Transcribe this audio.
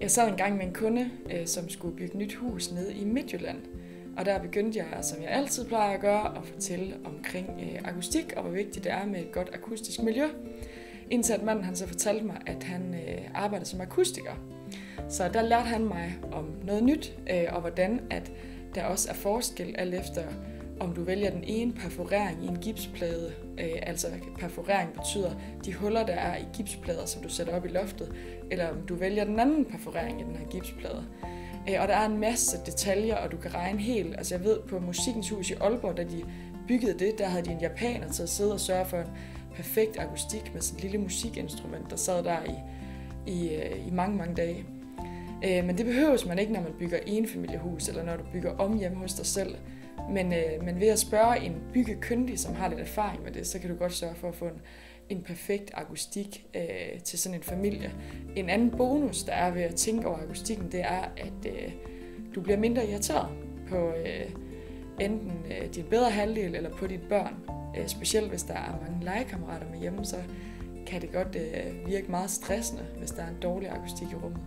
Jeg sad engang med en kunde, øh, som skulle bygge nyt hus nede i Midtjylland. Og der begyndte jeg, som jeg altid plejer at gøre, at fortælle omkring øh, akustik og hvor vigtigt det er med et godt akustisk miljø. Indtil at manden han så fortalte mig, at han øh, arbejder som akustiker. Så der lærte han mig om noget nyt, øh, og hvordan at der også er forskel alt efter, om du vælger den ene perforering i en gipsplade, øh, altså perforering betyder de huller, der er i gipsplader, som du sætter op i loftet, eller om du vælger den anden perforering i den her gipsplade. Øh, og der er en masse detaljer, og du kan regne helt. Altså jeg ved, på Musikens Hus i Aalborg, da de byggede det, der havde de en japaner til at sidde og sørge for en perfekt akustik med sådan et lille musikinstrument, der sad der i, i, øh, i mange, mange dage. Øh, men det behøves man ikke, når man bygger enfamiliehus, eller når du bygger om hjemme hos dig selv. Men, øh, men ved at spørge en byggekyndig, som har lidt erfaring med det, så kan du godt sørge for at få en, en perfekt akustik øh, til sådan en familie. En anden bonus, der er ved at tænke over akustikken, det er, at øh, du bliver mindre irriteret på øh, enten øh, din bedre halvdel eller på dine børn. Øh, specielt hvis der er mange legekammerater med hjemme, så kan det godt øh, virke meget stressende, hvis der er en dårlig akustik i rummet.